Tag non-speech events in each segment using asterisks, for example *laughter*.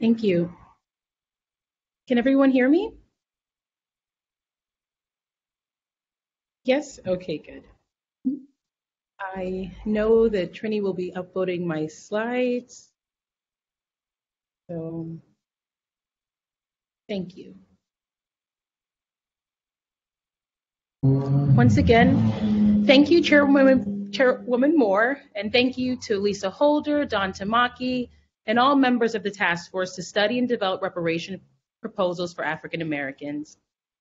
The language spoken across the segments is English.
Thank you. Can everyone hear me? Yes? Okay, good. I know that Trini will be uploading my slides. So, thank you. Once again, thank you, Chairwoman, Chairwoman Moore, and thank you to Lisa Holder, Don Tamaki, and all members of the task force to study and develop reparation proposals for African Americans.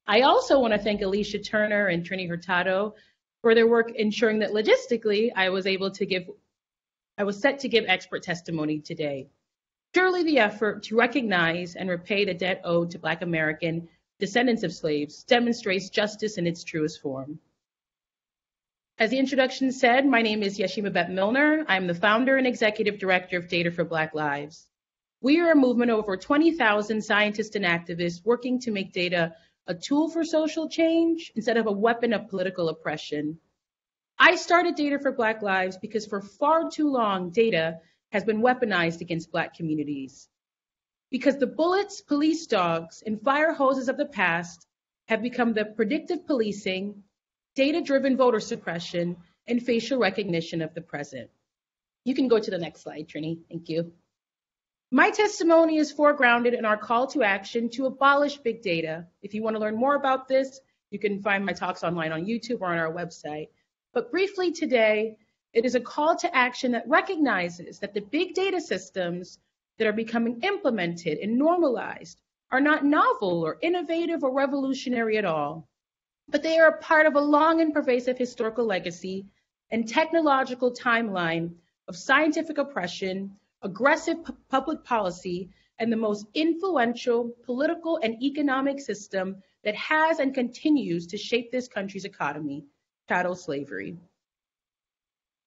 I also want to thank Alicia Turner and Trini Hurtado for their work ensuring that logistically I was able to give, I was set to give expert testimony today. Surely the effort to recognize and repay the debt owed to Black American descendants of slaves demonstrates justice in its truest form. As the introduction said, my name is Yeshimabeit Milner. I'm the founder and executive director of Data for Black Lives. We are a movement of over 20,000 scientists and activists working to make data a tool for social change instead of a weapon of political oppression. I started Data for Black Lives because for far too long, data has been weaponized against Black communities. Because the bullets, police dogs, and fire hoses of the past have become the predictive policing data-driven voter suppression, and facial recognition of the present. You can go to the next slide, Trini. Thank you. My testimony is foregrounded in our call to action to abolish big data. If you want to learn more about this, you can find my talks online on YouTube or on our website. But briefly today, it is a call to action that recognizes that the big data systems that are becoming implemented and normalized are not novel or innovative or revolutionary at all but they are a part of a long and pervasive historical legacy and technological timeline of scientific oppression, aggressive public policy, and the most influential political and economic system that has and continues to shape this country's economy, chattel slavery.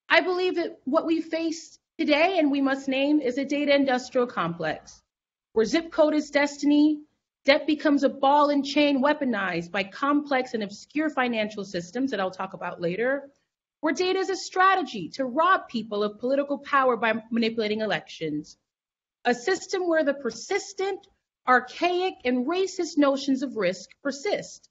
I believe that what we face today and we must name is a data industrial complex where zip code is destiny, Debt becomes a ball and chain weaponized by complex and obscure financial systems that I'll talk about later, where data is a strategy to rob people of political power by manipulating elections. A system where the persistent, archaic, and racist notions of risk persist.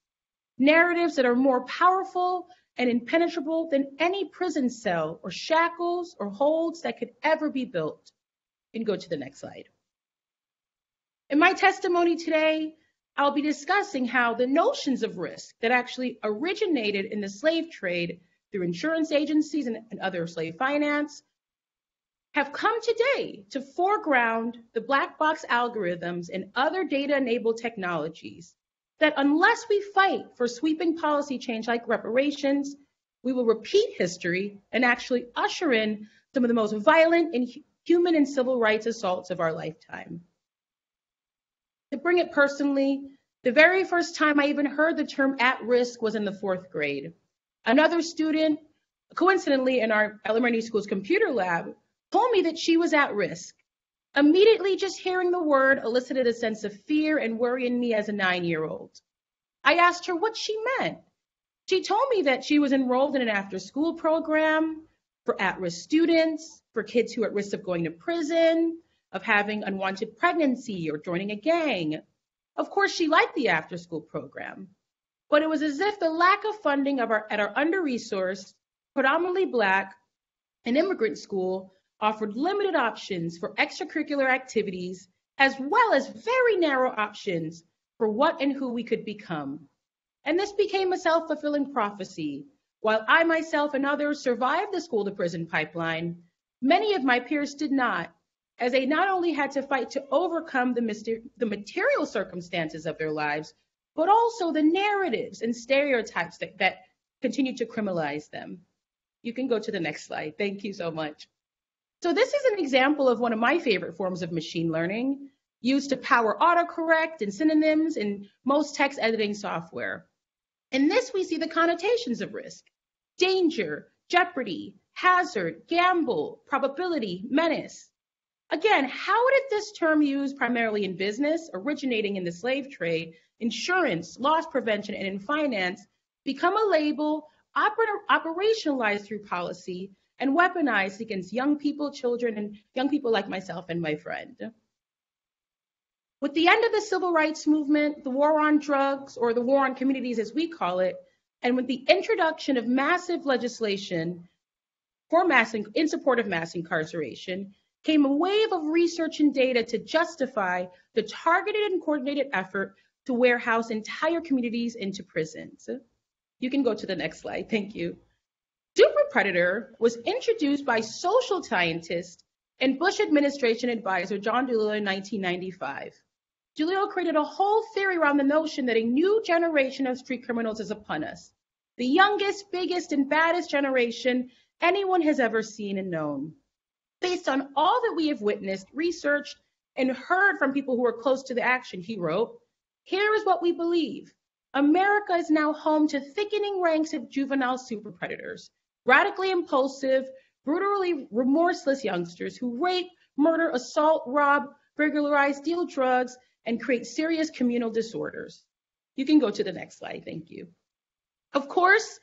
Narratives that are more powerful and impenetrable than any prison cell or shackles or holds that could ever be built. And go to the next slide. In my testimony today, I'll be discussing how the notions of risk that actually originated in the slave trade through insurance agencies and, and other slave finance have come today to foreground the black box algorithms and other data enabled technologies that unless we fight for sweeping policy change like reparations, we will repeat history and actually usher in some of the most violent and human and civil rights assaults of our lifetime. To bring it personally, the very first time I even heard the term at risk was in the fourth grade. Another student, coincidentally in our elementary school's computer lab, told me that she was at risk. Immediately, just hearing the word elicited a sense of fear and worry in me as a nine year old. I asked her what she meant. She told me that she was enrolled in an after school program for at risk students, for kids who are at risk of going to prison, of having unwanted pregnancy or joining a gang. Of course, she liked the after school program, but it was as if the lack of funding of our, at our under resourced, predominantly Black, and immigrant school offered limited options for extracurricular activities, as well as very narrow options for what and who we could become. And this became a self fulfilling prophecy. While I myself and others survived the school to prison pipeline, many of my peers did not, as they not only had to fight to overcome the, myster- the material circumstances of their lives, but also the narratives and stereotypes that, that continue to criminalize them. You can go to the next slide. Thank you so much. So this is an example of one of my favorite forms of machine learning used to power autocorrect and synonyms in most text editing software. In this, we see the connotations of risk, danger, jeopardy, hazard, gamble, probability, menace. Again, how did this term used primarily in business, originating in the slave trade, insurance, loss prevention, and in finance, become a label oper- operationalized through policy and weaponized against young people, children, and young people like myself and my friend? With the end of the civil rights movement, the war on drugs, or the war on communities as we call it, and with the introduction of massive legislation for mass in support of mass incarceration, came a wave of research and data to justify the targeted and coordinated effort to warehouse entire communities into prisons. You can go to the next slide. Thank you. Super predator was introduced by social scientist and Bush administration advisor John DiIulio in 1995. DiIulio created a whole theory around the notion that a new generation of street criminals is upon us. The youngest, biggest, and baddest generation anyone has ever seen and known. Based on all that we have witnessed, researched, and heard from people who are close to the action, he wrote, here is what we believe. America is now home to thickening ranks of juvenile super predators, radically impulsive, brutally remorseless youngsters who rape, murder, assault, rob, burglarize, deal drugs, and create serious communal disorders. You can go to the next slide. Thank you. Of course,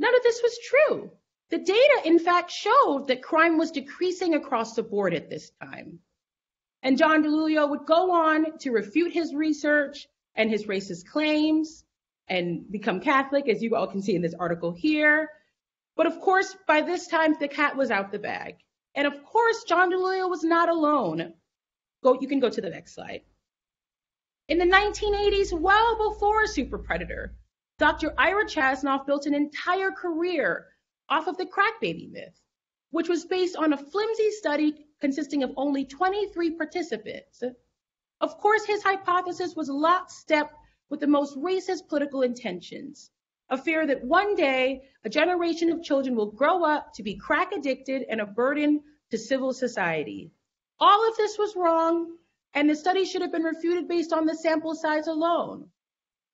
none of this was true. The data, in fact, showed that crime was decreasing across the board at this time. And John DiIulio would go on to refute his research and his racist claims and become Catholic, as you all can see in this article here. But of course, by this time, the cat was out the bag. And of course, John DiIulio was not alone. Go, you can go to the next slide. In the 1980s, well before Super Predator, Dr. Ira Chasnoff built an entire career off of the crack baby myth, which was based on a flimsy study consisting of only 23 participants. Of course, his hypothesis was lockstep with the most racist political intentions, a fear that one day a generation of children will grow up to be crack addicted and a burden to civil society. All of this was wrong, and the study should have been refuted based on the sample size alone.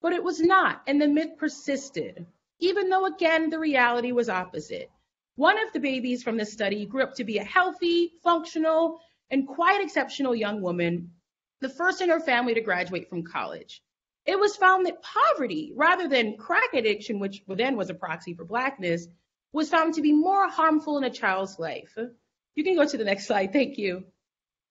But it was not, and the myth persisted even though again the reality was opposite. One of the babies from the study grew up to be a healthy, functional, and quite exceptional young woman, the first in her family to graduate from college. It was found that poverty, rather than crack addiction, which then was a proxy for blackness, was found to be more harmful in a child's life. You can go to the next slide, thank you.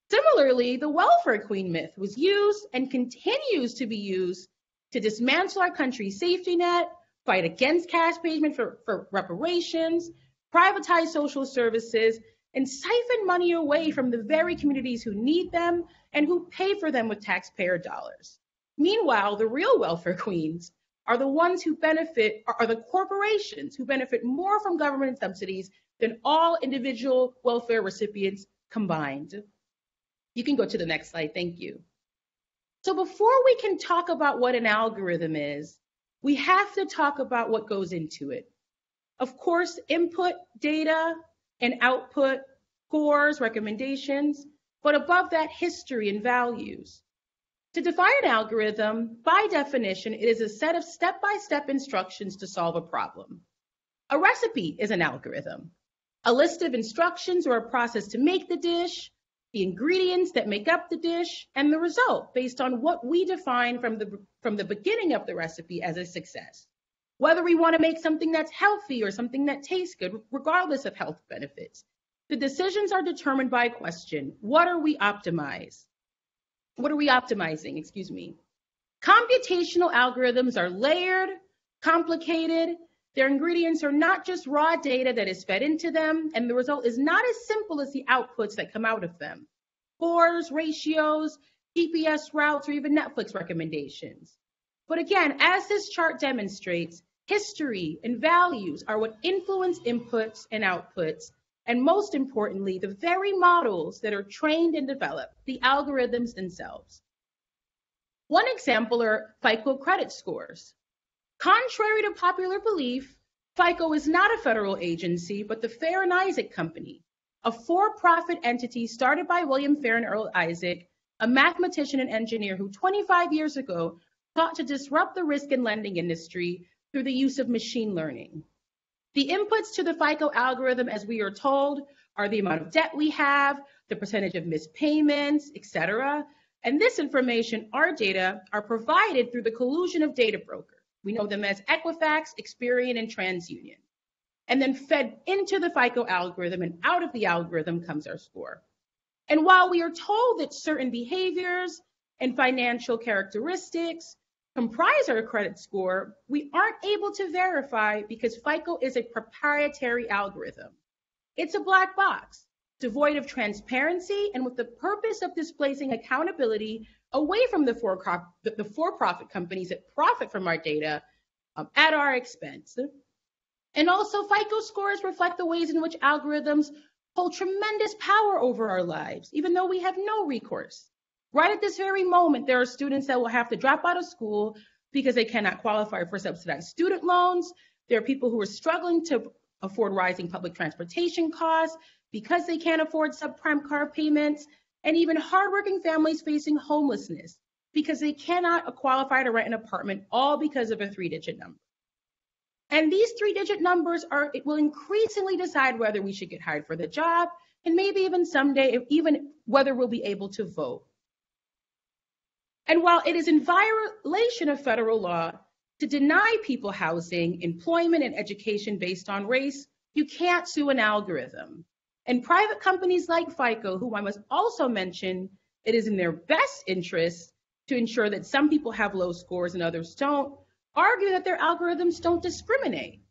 Similarly, the welfare queen myth was used and continues to be used to dismantle our country's safety net fight against cash payment for, for reparations, privatize social services, and siphon money away from the very communities who need them and who pay for them with taxpayer dollars. Meanwhile, the real welfare queens are the ones who benefit, are the corporations who benefit more from government subsidies than all individual welfare recipients combined. You can go to the next slide, thank you. So before we can talk about what an algorithm is, we have to talk about what goes into it. Of course, input data and output scores, recommendations, but above that, history and values. To define an algorithm, by definition, it is a set of step-by-step instructions to solve a problem. A recipe is an algorithm. A list of instructions or a process to make the dish, the ingredients that make up the dish, and the result based on what we define from the, from the beginning of the recipe as a success. Whether we want to make something that's healthy or something that tastes good, regardless of health benefits. The decisions are determined by a question. What are we optimize? What are we optimizing? Excuse me. Computational algorithms are layered, complicated. Their ingredients are not just raw data that is fed into them, and the result is not as simple as the outputs that come out of them scores, ratios, GPS routes, or even Netflix recommendations. But again, as this chart demonstrates, history and values are what influence inputs and outputs, and most importantly, the very models that are trained and developed, the algorithms themselves. One example are FICO credit scores. Contrary to popular belief, FICO is not a federal agency, but the Fair and Isaac Company, a for-profit entity started by William Fair and Earl Isaac, a mathematician and engineer who 25 years ago sought to disrupt the risk and lending industry through the use of machine learning. The inputs to the FICO algorithm, as we are told, are the amount of debt we have, the percentage of missed payments, etc. And this information, our data, are provided through the collusion of data brokers. We know them as Equifax, Experian, and TransUnion and then fed into the FICO algorithm, and out of the algorithm comes our score. And while we are told that certain behaviors and financial characteristics comprise our credit score, we aren't able to verify because FICO is a proprietary algorithm. It's a black box, devoid of transparency and with the purpose of displacing accountability away from the for-profit companies that profit from our data um, at our expense. And also, FICO scores reflect the ways in which algorithms hold tremendous power over our lives, even though we have no recourse. Right at this very moment, there are students that will have to drop out of school because they cannot qualify for subsidized student loans. There are people who are struggling to afford rising public transportation costs because they can't afford subprime car payments, and even hardworking families facing homelessness because they cannot qualify to rent an apartment, all because of a three digit number. And these three digit numbers are, it will increasingly decide whether we should get hired for the job and maybe even someday, even whether we'll be able to vote. And while it is in violation of federal law to deny people housing, employment, and education based on race, you can't sue an algorithm. And private companies like FICO, who I must also mention, it is in their best interest to ensure that some people have low scores and others don't, argue that their algorithms don't discriminate.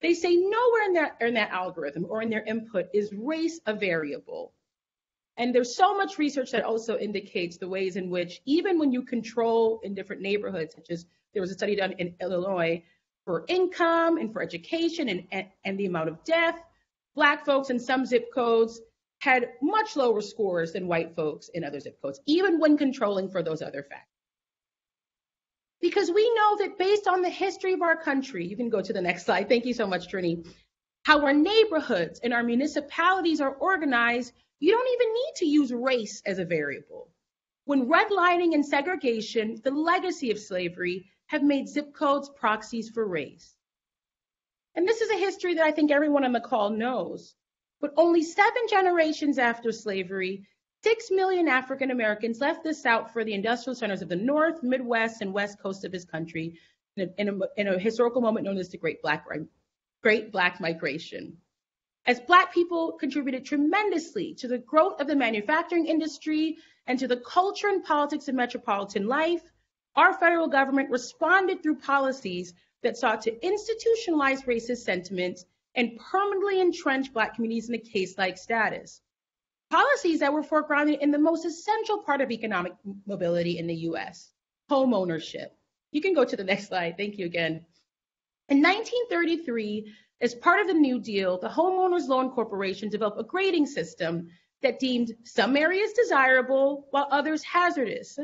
They say nowhere in that, in that algorithm or in their input is race a variable. And there's so much research that also indicates the ways in which, even when you control in different neighborhoods, such as there was a study done in Illinois for income and for education and, and, and the amount of death, Black folks in some zip codes had much lower scores than white folks in other zip codes, even when controlling for those other factors. Because we know that based on the history of our country, you can go to the next slide. Thank you so much, Trini. How our neighborhoods and our municipalities are organized, you don't even need to use race as a variable. When redlining and segregation, the legacy of slavery, have made zip codes proxies for race. And this is a history that I think everyone on the call knows. But only seven generations after slavery, six million African Americans left the South for the industrial centers of the North, Midwest, and West Coast of this country in a, in a, in a historical moment known as the Great Black, Great Black Migration. As Black people contributed tremendously to the growth of the manufacturing industry and to the culture and politics of metropolitan life, our federal government responded through policies that sought to institutionalize racist sentiments and permanently entrench Black communities in a case-like status. Policies that were foregrounded in the most essential part of economic mobility in the US, home ownership. You can go to the next slide. Thank you again. In 1933, as part of the New Deal, the Homeowners Loan Corporation developed a grading system that deemed some areas desirable while others hazardous.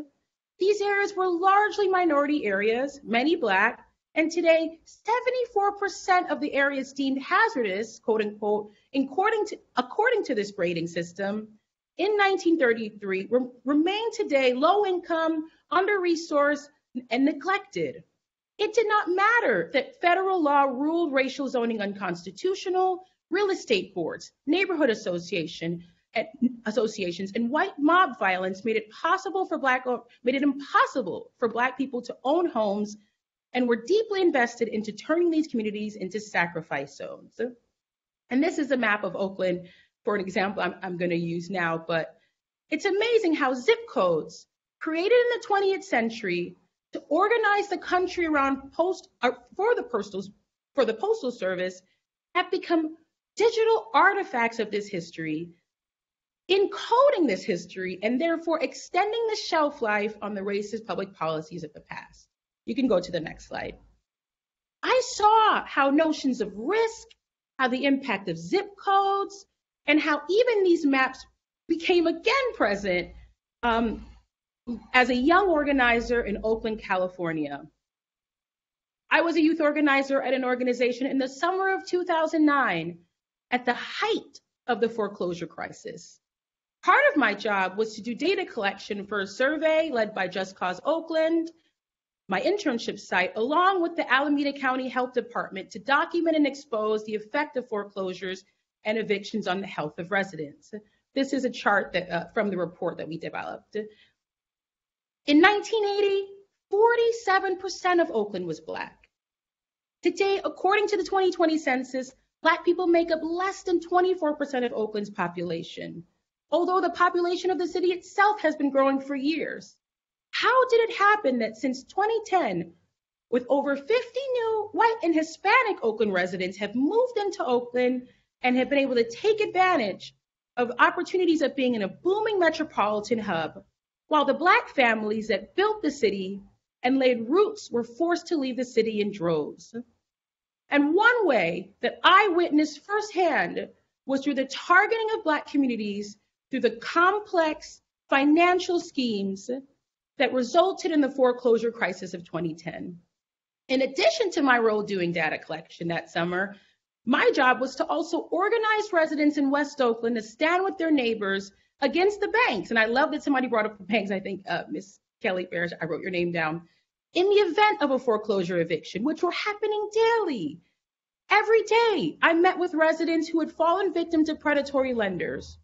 These areas were largely minority areas, many Black, and today, 74% of the areas deemed hazardous, quote unquote, according to, according to this grading system, in 1933 re- remain today low income, under resourced, and neglected. It did not matter that federal law ruled racial zoning unconstitutional, real estate boards, neighborhood association, and associations, and white mob violence made it possible for black made it impossible for black people to own homes and we're deeply invested into turning these communities into sacrifice zones. And this is a map of Oakland, for an example I'm, I'm going to use now, but it's amazing how zip codes created in the 20th century to organize the country around post uh, for the postal for the postal service have become digital artifacts of this history encoding this history and therefore extending the shelf life on the racist public policies of the past you can go to the next slide. I saw how notions of risk, how the impact of zip codes, and how even these maps became again present um, as a young organizer in Oakland, California. I was a youth organizer at an organization in the summer of 2009 at the height of the foreclosure crisis. Part of my job was to do data collection for a survey led by Just Cause Oakland my internship site, along with the Alameda County Health Department to document and expose the effect of foreclosures and evictions on the health of residents. This is a chart that, uh, from the report that we developed. In 1980, 47% of Oakland was Black. Today, according to the 2020 census, Black people make up less than 24% of Oakland's population, although the population of the city itself has been growing for years. How did it happen that since 2010, with over 50 new white and Hispanic Oakland residents have moved into Oakland and have been able to take advantage of opportunities of being in a booming metropolitan hub, while the black families that built the city and laid roots were forced to leave the city in droves. And one way that I witnessed firsthand was through the targeting of black communities through the complex financial schemes that resulted in the foreclosure crisis of 2010. In addition to my role doing data collection that summer, my job was to also organize residents in West Oakland to stand with their neighbors against the banks. And I love that somebody brought up the banks. I think uh, Miss Kelly Ferris, I wrote your name down. In the event of a foreclosure eviction, which were happening daily, every day, I met with residents who had fallen victim to predatory lenders,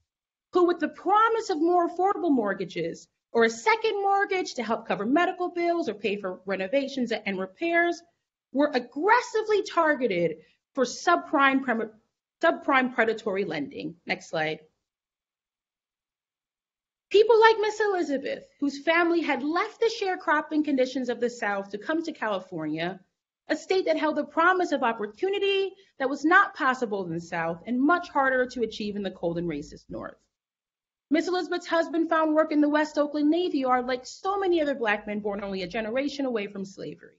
who, with the promise of more affordable mortgages, or a second mortgage to help cover medical bills or pay for renovations and repairs were aggressively targeted for subprime, subprime predatory lending. Next slide. People like Miss Elizabeth, whose family had left the sharecropping conditions of the South to come to California, a state that held the promise of opportunity that was not possible in the South and much harder to achieve in the cold and racist North. Miss Elizabeth's husband found work in the West Oakland Navy Yard like so many other black men born only a generation away from slavery.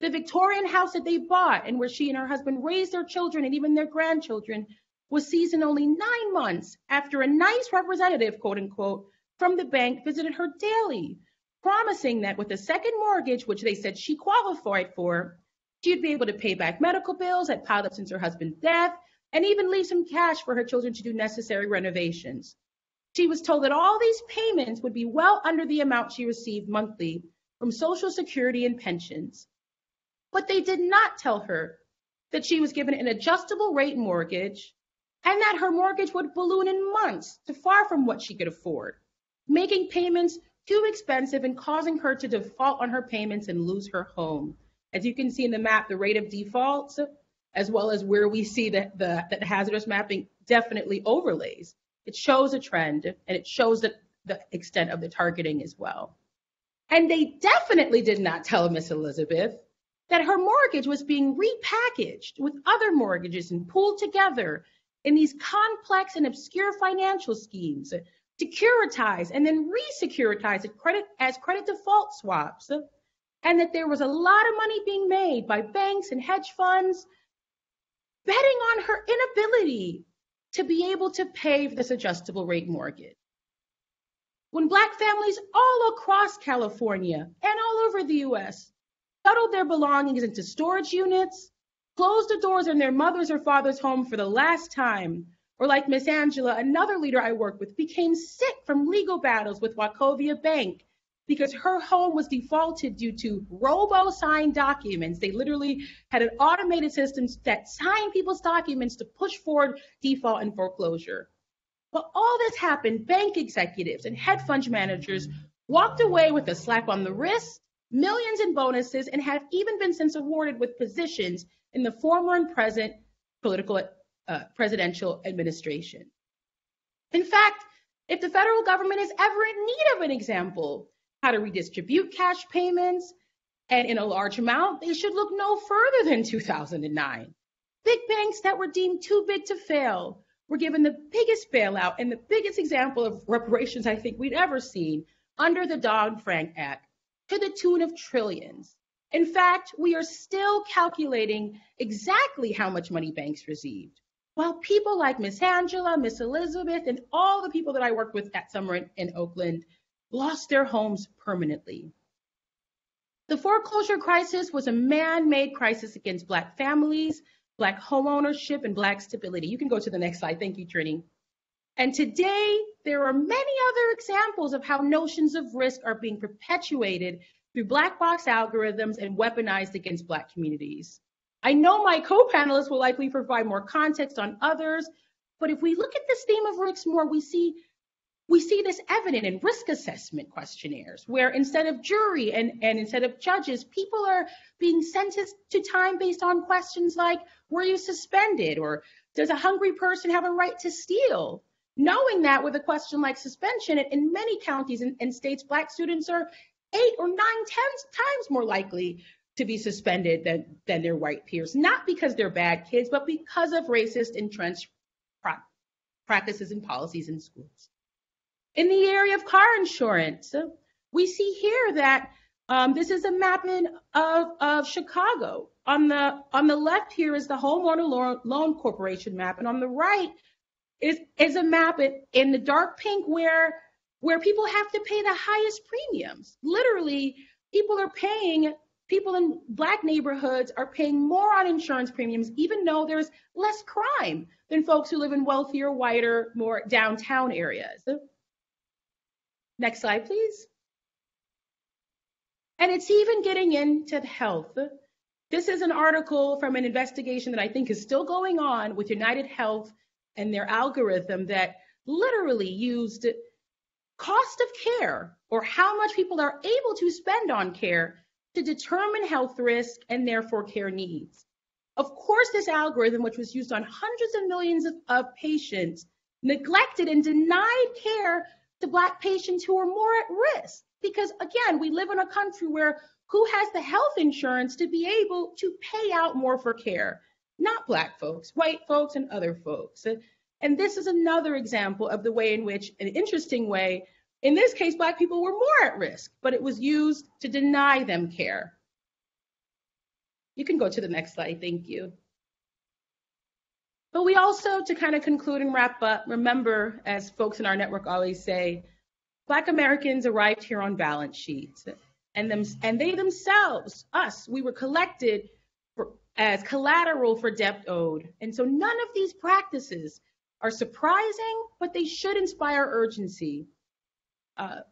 The Victorian house that they bought and where she and her husband raised their children and even their grandchildren was seized in only nine months after a nice representative, quote unquote, from the bank visited her daily, promising that with a second mortgage, which they said she qualified for, she'd be able to pay back medical bills that piled up since her husband's death and even leave some cash for her children to do necessary renovations. She was told that all these payments would be well under the amount she received monthly from Social Security and pensions. But they did not tell her that she was given an adjustable rate mortgage and that her mortgage would balloon in months to far from what she could afford, making payments too expensive and causing her to default on her payments and lose her home. As you can see in the map, the rate of defaults, as well as where we see that the, the hazardous mapping definitely overlays. It shows a trend and it shows the, the extent of the targeting as well. And they definitely did not tell Miss Elizabeth that her mortgage was being repackaged with other mortgages and pooled together in these complex and obscure financial schemes, securitize and then re-securitize credit as credit default swaps, and that there was a lot of money being made by banks and hedge funds betting on her inability to be able to pay this adjustable rate mortgage. When Black families all across California and all over the US shuttled their belongings into storage units, closed the doors in their mother's or father's home for the last time, or like Miss Angela, another leader I worked with, became sick from legal battles with Wachovia Bank because her home was defaulted due to robo-signed documents. They literally had an automated system that signed people's documents to push forward default and foreclosure. But all this happened, bank executives and hedge fund managers walked away with a slap on the wrist, millions in bonuses, and have even been since awarded with positions in the former and present political uh, presidential administration. In fact, if the federal government is ever in need of an example, how to redistribute cash payments, and in a large amount, they should look no further than 2009. Big banks that were deemed too big to fail were given the biggest bailout and the biggest example of reparations I think we'd ever seen under the Dodd-Frank Act to the tune of trillions. In fact, we are still calculating exactly how much money banks received. While people like Miss Angela, Miss Elizabeth, and all the people that I worked with that summer in Oakland lost their homes permanently. The foreclosure crisis was a man-made crisis against Black families, Black homeownership, and Black stability. You can go to the next slide. Thank you, Trini. And today, there are many other examples of how notions of risk are being perpetuated through black box algorithms and weaponized against Black communities. I know my co-panelists will likely provide more context on others, but if we look at this theme of risks more, we see we see this evident in risk assessment questionnaires, where instead of jury and, and instead of judges, people are being sentenced to time based on questions like, were you suspended? Or does a hungry person have a right to steal? Knowing that with a question like suspension, in many counties and, and states, Black students are eight or nine, ten times more likely to be suspended than, than their white peers, not because they're bad kids, but because of racist entrenched practices and policies in schools. In the area of car insurance, we see here that um, this is a mapping of, of Chicago. On the on the left here is the homeowner loan, corporation map, and on the right is is a map in, in the dark pink where where people have to pay the highest premiums. Literally, people are paying people in black neighborhoods are paying more on insurance premiums, even though there's less crime than folks who live in wealthier, whiter, more downtown areas. Next slide, please. And it's even getting into health. This is an article from an investigation that I think is still going on with United Health and their algorithm that literally used cost of care or how much people are able to spend on care to determine health risk and therefore care needs. Of course, this algorithm, which was used on hundreds of millions of, of patients, neglected and denied care to Black patients who are more at risk. Because again, we live in a country where who has the health insurance to be able to pay out more for care? Not Black folks, white folks, and other folks. And this is another example of the way in which, an interesting way, in this case, Black people were more at risk, but it was used to deny them care. You can go to the next slide, thank you. But we also, to kind of conclude and wrap up, remember, as folks in our network always say, Black Americans arrived here on balance sheets, and, them, and they themselves, us, we were collected for, as collateral for debt owed. And so none of these practices are surprising, but they should inspire urgency. Uh,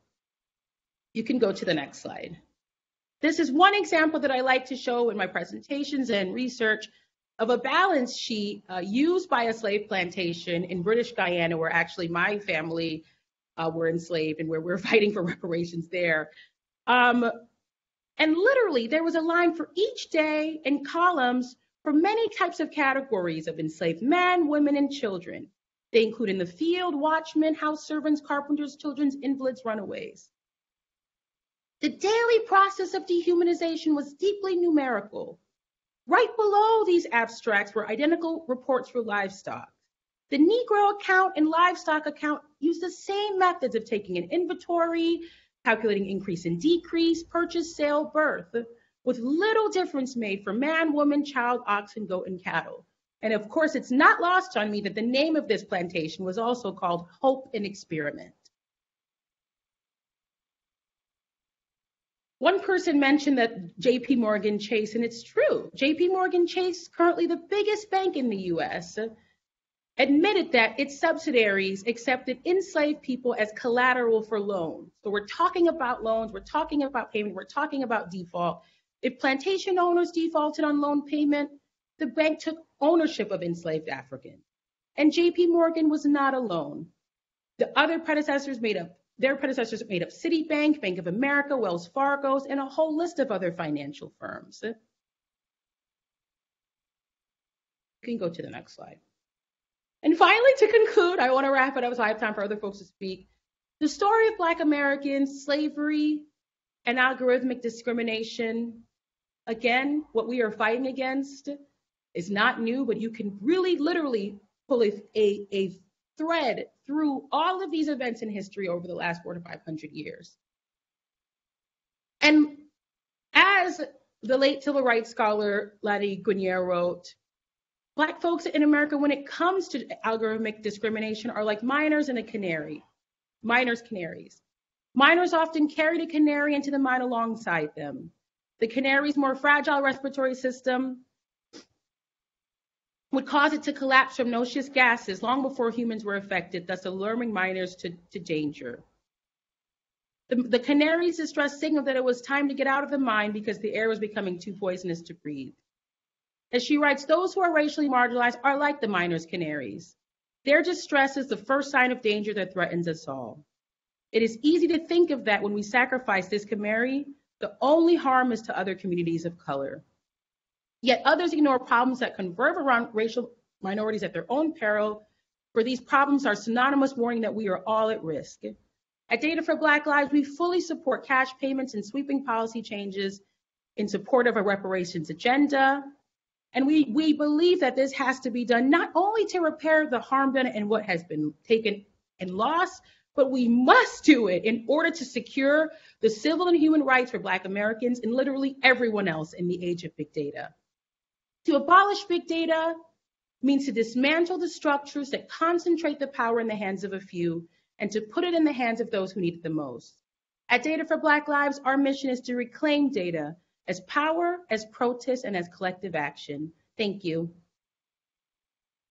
you can go to the next slide. This is one example that I like to show in my presentations and research of a balance sheet uh, used by a slave plantation in British Guyana, where actually my family uh, were enslaved and where we're *laughs* fighting for reparations there. Um, and literally, there was a line for each day and columns for many types of categories of enslaved men, women, and children. They include in the field, watchmen, house servants, carpenters, children's invalids, runaways. The daily process of dehumanization was deeply numerical. Right below these abstracts were identical reports for livestock. The Negro account and livestock account use the same methods of taking an inventory, calculating increase and decrease, purchase, sale, birth, with little difference made for man, woman, child, oxen, goat, and cattle. And of course, it's not lost on me that the name of this plantation was also called Hope and Experiment. One person mentioned that JP Morgan Chase, and it's true, JP Morgan Chase, currently the biggest bank in the US, admitted that its subsidiaries accepted enslaved people as collateral for loans. So we're talking about loans, we're talking about payment, we're talking about default. If plantation owners defaulted on loan payment, the bank took ownership of enslaved Africans. And JP Morgan was not alone. The other predecessors made up, their predecessors made up Citibank, Bank of America, Wells Fargo's, and a whole list of other financial firms. You can go to the next slide. And finally, to conclude, I want to wrap it up so I have time for other folks to speak. The story of Black Americans, slavery, and algorithmic discrimination, again, what we are fighting against is not new, but you can really literally pull a, a, a thread through all of these events in history over the last four to 500 years. And as the late civil rights scholar Lani Guinier wrote, Black folks in America, when it comes to algorithmic discrimination, are like miners in a canary, miners' canaries. Miners often carry the canary into the mine alongside them. The canary's more fragile respiratory system would cause it to collapse from noxious gases long before humans were affected, thus alarming miners to, to danger. The, the canary's distress signaled that it was time to get out of the mine because the air was becoming too poisonous to breathe. As she writes, those who are racially marginalized are like the miners' canaries. Their distress is the first sign of danger that threatens us all. It is easy to think of that when we sacrifice this canary, the only harm is to other communities of color. Yet others ignore problems that converge around racial minorities at their own peril, for these problems are synonymous warning that we are all at risk. At Data for Black Lives, we fully support cash payments and sweeping policy changes in support of a reparations agenda. And we, we believe that this has to be done not only to repair the harm done and what has been taken and lost, but we must do it in order to secure the civil and human rights for Black Americans and literally everyone else in the age of big data. To abolish big data means to dismantle the structures that concentrate the power in the hands of a few and to put it in the hands of those who need it the most. At Data for Black Lives, our mission is to reclaim data as power, as protest, and as collective action. Thank you.